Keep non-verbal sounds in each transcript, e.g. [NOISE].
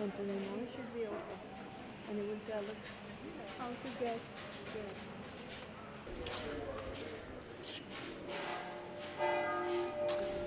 And tomorrow should be open. And it will tell us how to get there. This is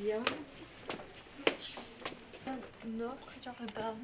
Viens. Notre jardin. Voilà,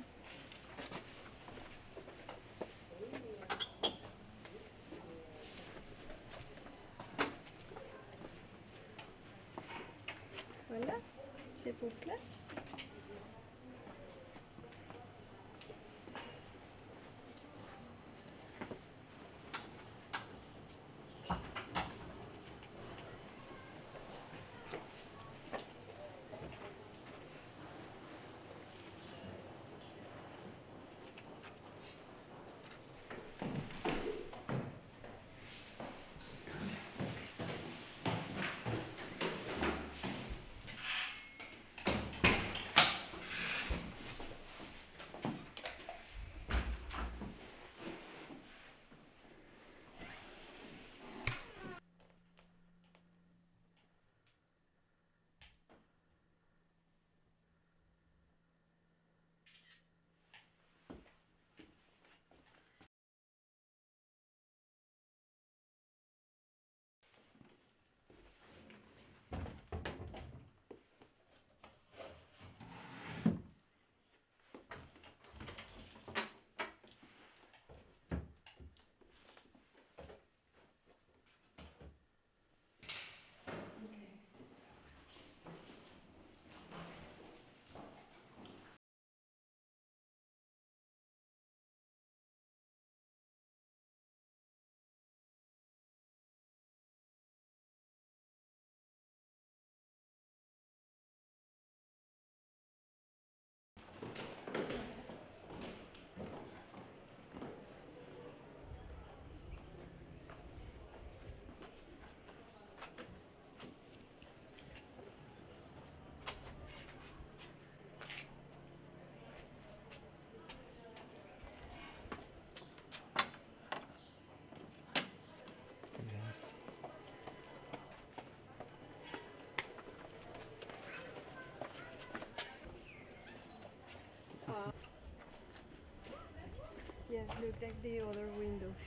Yes, look at the other windows.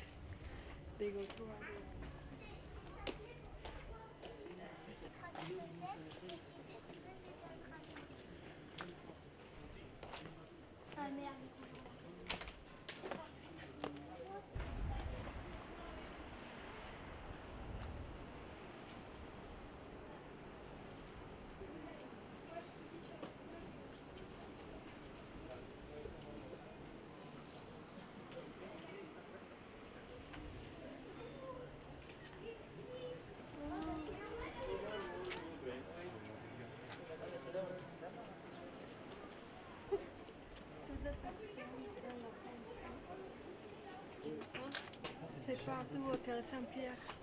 They go to other Ah merde. C'est partout, Hôtel Saint-Pierre.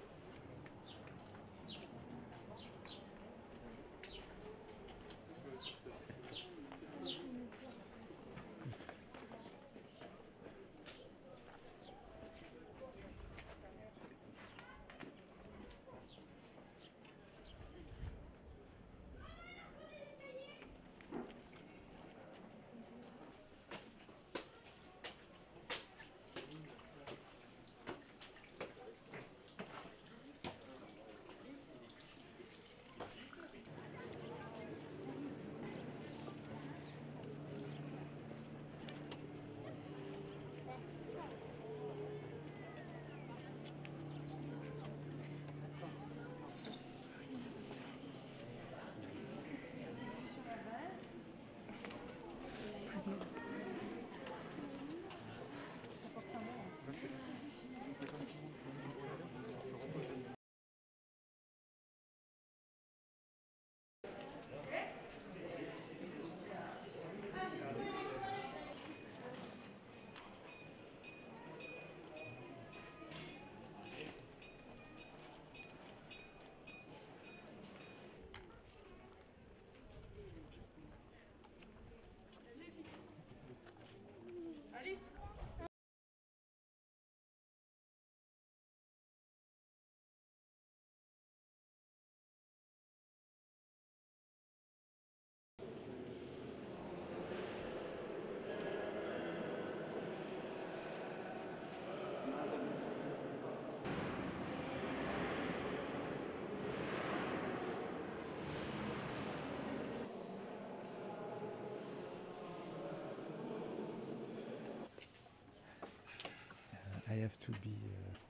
I have to be. Uh,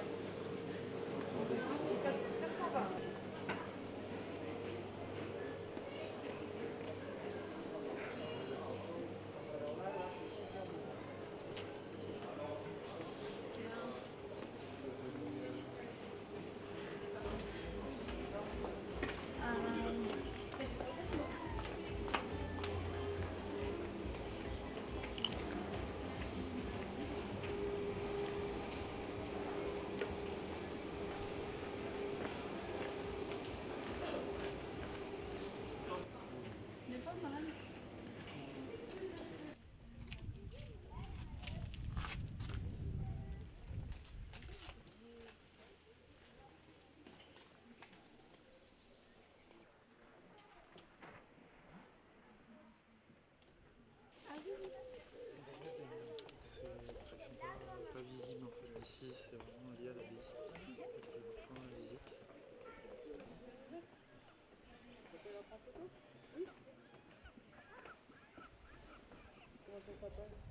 something, Papa?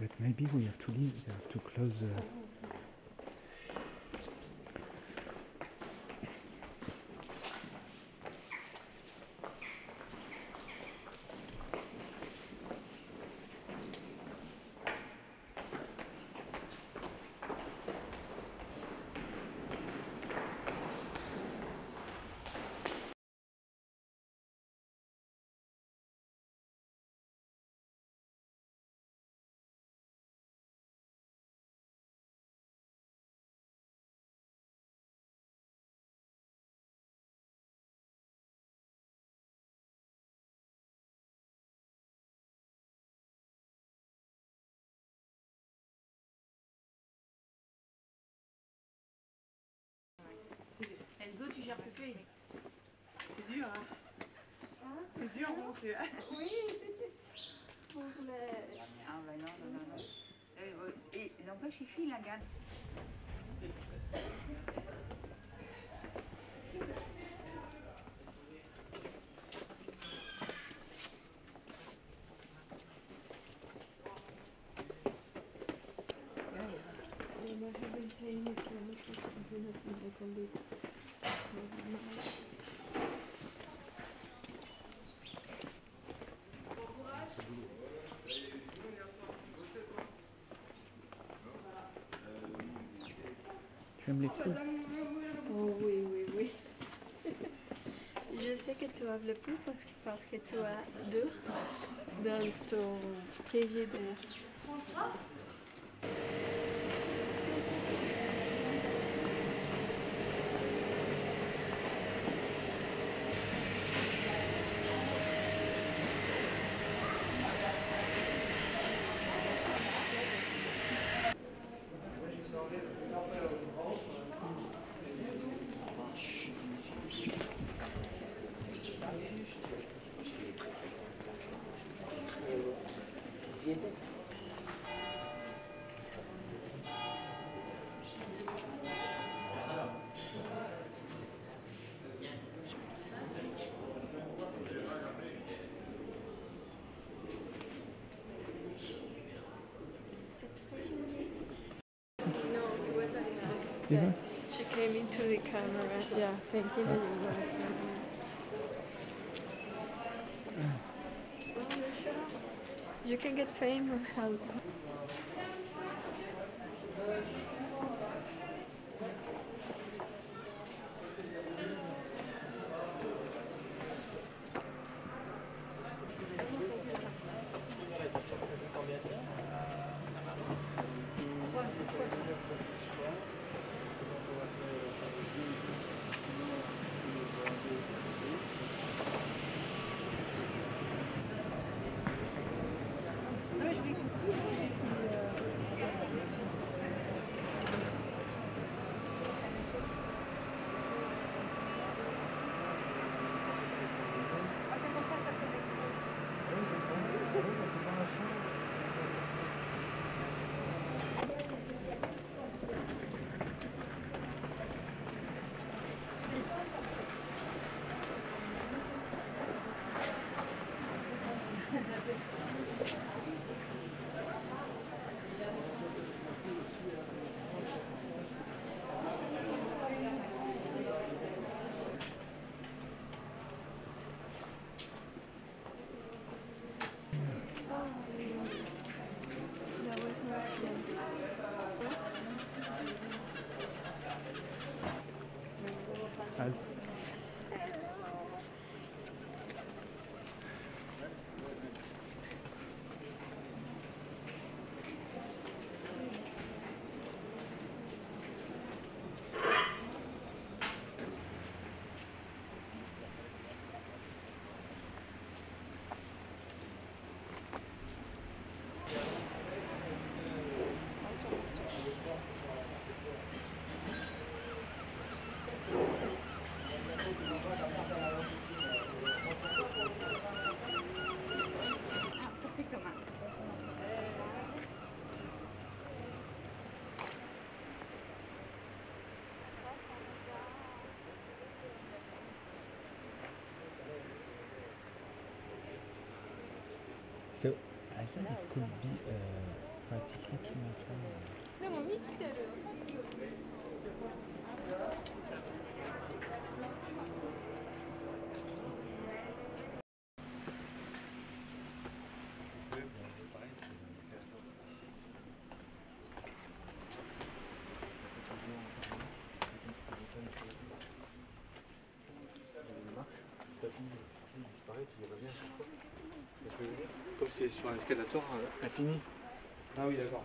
But maybe we have to leave. We have to close. Uh, C'est dur, hein C'est dur, mon Dieu. [LAUGHS] Pour les... Ah bah non, non, non, non. Eh, ouais, Et n'empêche, il file la gagne. Been paying it much. Maybe not. Tu aimes les coups Oh oui, oui, oui. [LAUGHS] Je sais que tu aimes le plus parce que, parce que tu as deux dans ton frigidaire. No, Yeah. She came into the camera, yeah, that you filming. You can get famous how Nice. So I think it could be uh, practically too much. C'est sur un escalator euh, infini. Ah oui, d'accord.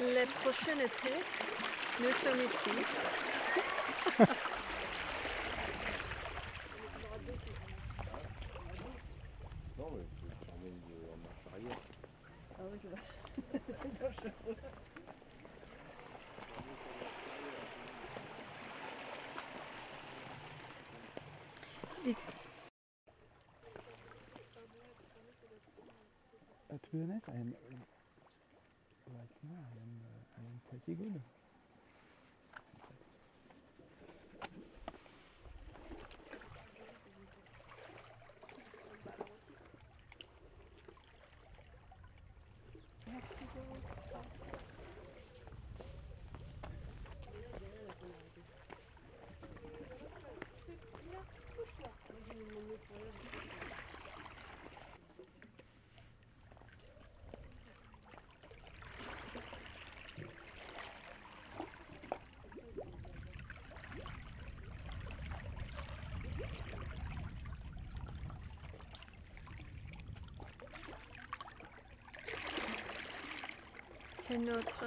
Les prochains étés, nous sommes ici. [LAUGHS] segura. Thank you. Notre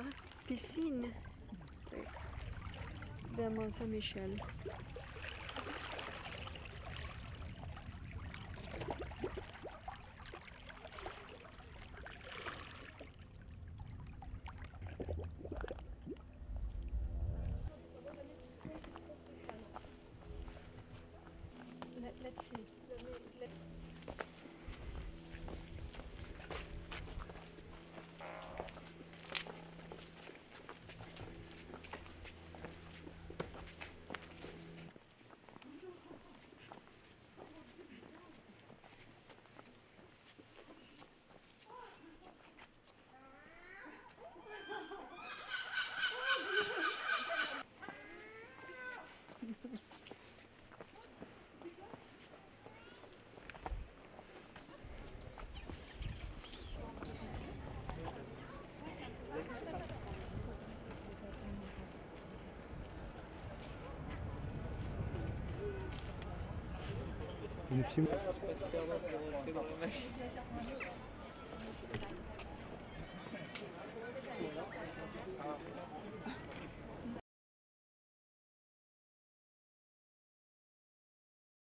piscine vers Mont-Saint-Michel. Une.